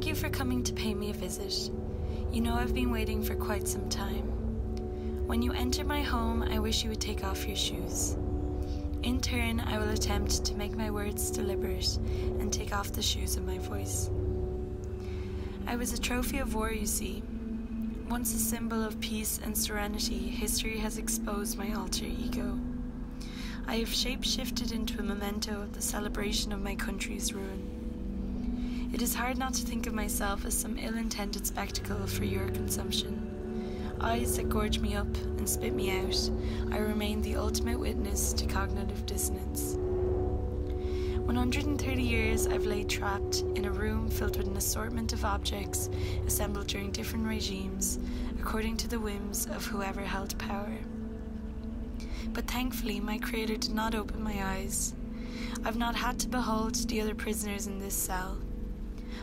Thank you for coming to pay me a visit. You know I've been waiting for quite some time. When you enter my home, I wish you would take off your shoes. In turn, I will attempt to make my words deliberate and take off the shoes of my voice. I was a trophy of war, you see. Once a symbol of peace and serenity, history has exposed my alter ego. I have shape-shifted into a memento of the celebration of my country's ruin. It is hard not to think of myself as some ill-intended spectacle for your consumption. Eyes that gorge me up and spit me out, I remain the ultimate witness to cognitive dissonance. 130 years I've laid trapped in a room filled with an assortment of objects assembled during different regimes, according to the whims of whoever held power. But thankfully, my Creator did not open my eyes. I've not had to behold the other prisoners in this cell.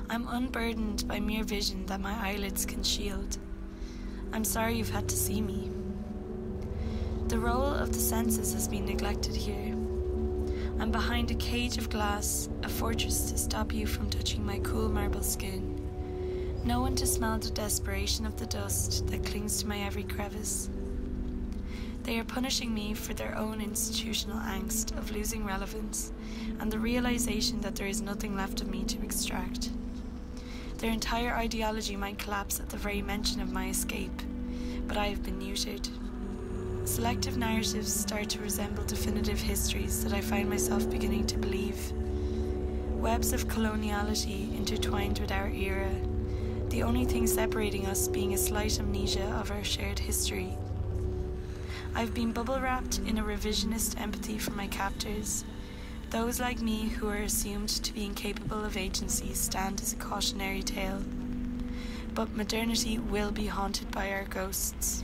I'm unburdened by mere vision that my eyelids can shield. I'm sorry you've had to see me. The role of the senses has been neglected here. I'm behind a cage of glass, a fortress to stop you from touching my cool marble skin. No one to smell the desperation of the dust that clings to my every crevice. They are punishing me for their own institutional angst of losing relevance and the realization that there is nothing left of me to extract. Their entire ideology might collapse at the very mention of my escape, but I have been neutered. Selective narratives start to resemble definitive histories that I find myself beginning to believe. Webs of coloniality intertwined with our era, the only thing separating us being a slight amnesia of our shared history. I've been bubble wrapped in a revisionist empathy for my captors, those like me who are assumed to be incapable of agency stand as a cautionary tale. But modernity will be haunted by our ghosts.